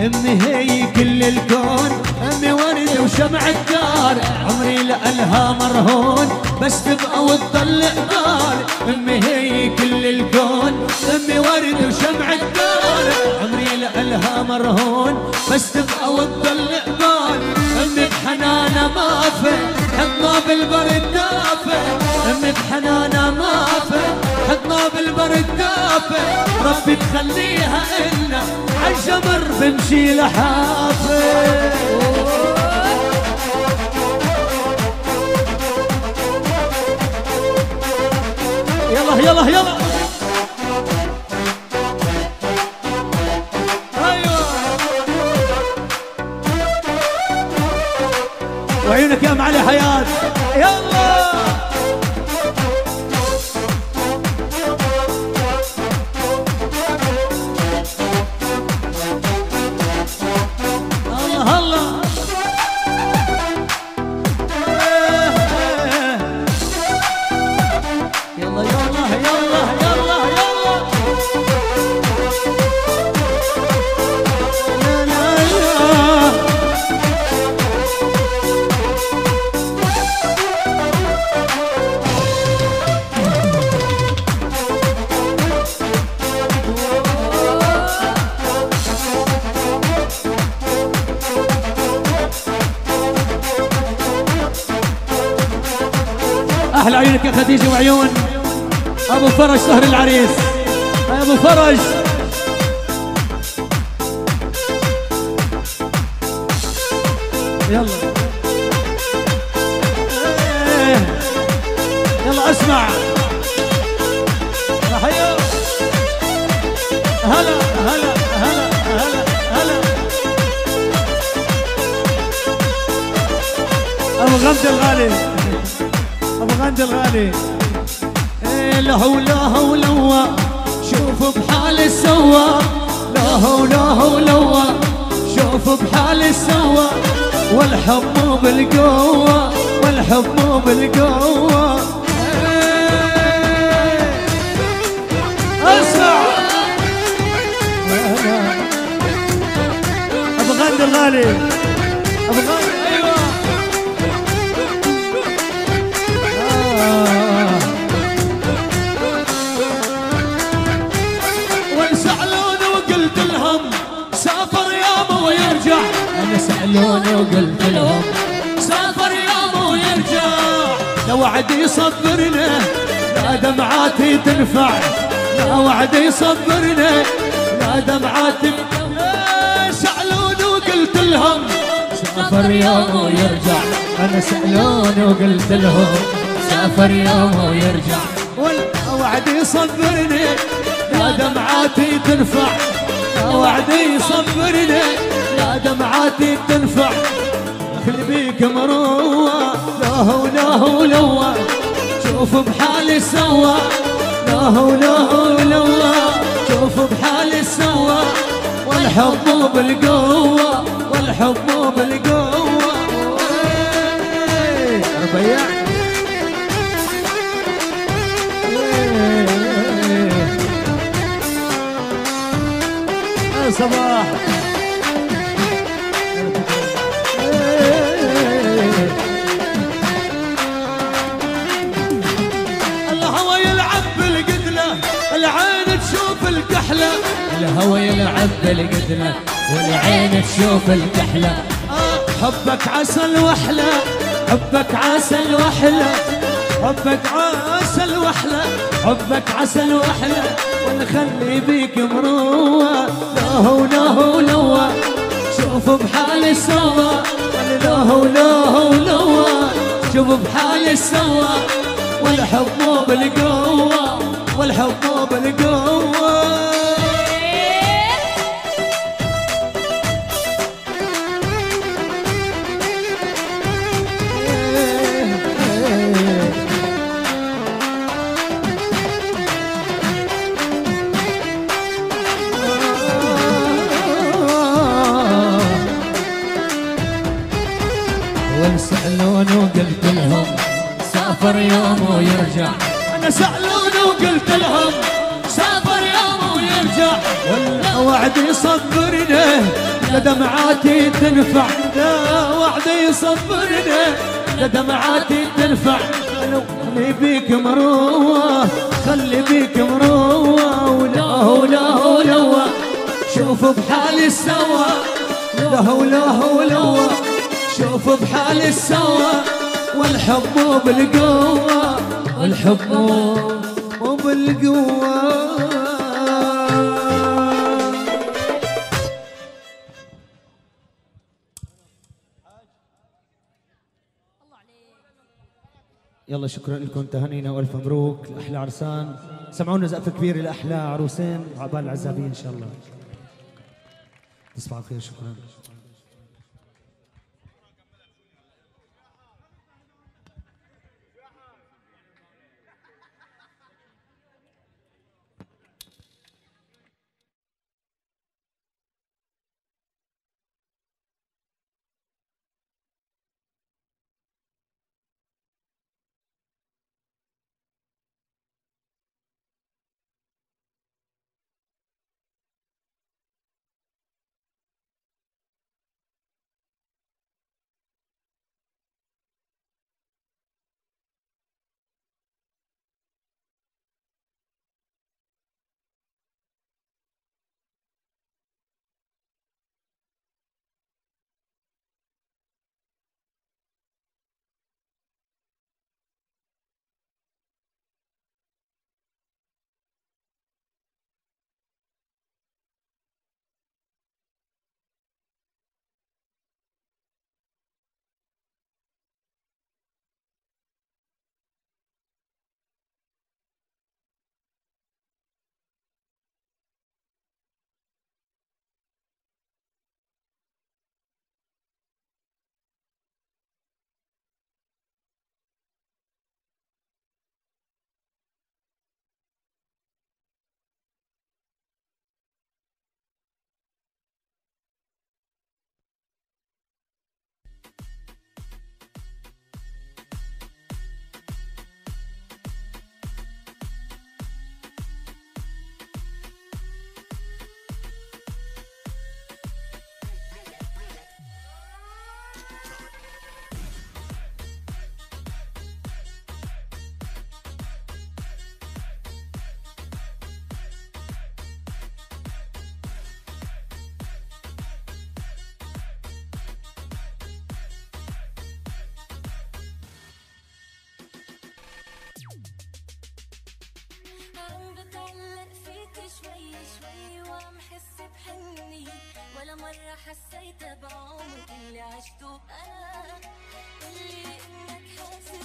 امي هي كل الكون امي ورد وشمع الدار. عمري لألها مرهون بس تبقى وتضل قبال امي هي كل الكون امي ورد وشمع الدار. عمري لألها مرهون بس تبقى وتضل قبال امي بحنانة ما في حطنا بالبرد دافع امي بحنانة ما حطنا بالبرد دافع ربي تخليها إلنا. عالجمر بمشي لحافة يلا يلا يلا. Eu أحلى عيونك يا خديجة وعيون. أبو فرج سهر العريس. أبو فرج. يلا. يلا اسمع. حيو هلا هلا هلا هلا هلا. أبو غمد الغالي. ابو غمد الغالي. إيه لا هو لا هو لوا شوف بحال سوا لا هو لا هو لوا شوف بحال سوا والحب مو بالقوة والحب مو بالقوة. إيه. أسمع. أبو غند الغالي أبو سألوني وقلت لهم سافر يوم ويرجع لا وعد يصبرنا لا دمعاتي تنفع. لا وعد يصبرنا لا دمعاتي سألوني وقلت لهم؟ سافر يوم ويرجع أنا سألوني وقلت لهم. سافر يوم ويرجع والوعد يصبرني لا دمعاتي تنفع. لا وعد يصبرني لا دمعاتي تنفع خلي بيك مروة. لا هو لا هو لوا شوف بحالي سوا لا هو لا هو لوا شوف بحالي سوا والحب مو بالقوة. والحب مو بالقوة. يلعب بالقدرة والعين تشوف الكحلة. حبك عسل وحلى حبك عسل وحلى حبك عسل وحلى حبك عسل وحلى ولا خلي بيك مروة. لا هو لا هو. لوا شوف بحالي سوا ولا لا هو لا هو. لوا شوف بحالي سوا والحب مو بالقوة والحب مو بالقوة. وسألوني وقلت لهم سافر يوم ويرجع. أنا سألوني وقلت لهم سافر يوم ويرجع. ولا وعد يصبرنا لدمعاتي تنفع. لا وعد يصبرنا لدمعاتي تنفع. خلي بيك مروة خلي بيك مروة ولا ولا ولا شوف بحالي السوا لا ولا ولا شوف بحالي السوا والحب مو بالقوة والحب مو بالقوة. يلا شكرا لكم تهانينا وألف مبروك لأحلى عرسان. سمعونا زقف كبير لأحلى عروسين عقبال العزابين إن شاء الله. تصبحوا خير شكرا. ولا مرة حسيت بعمر اللي عشته أنا اللي إنك حاسس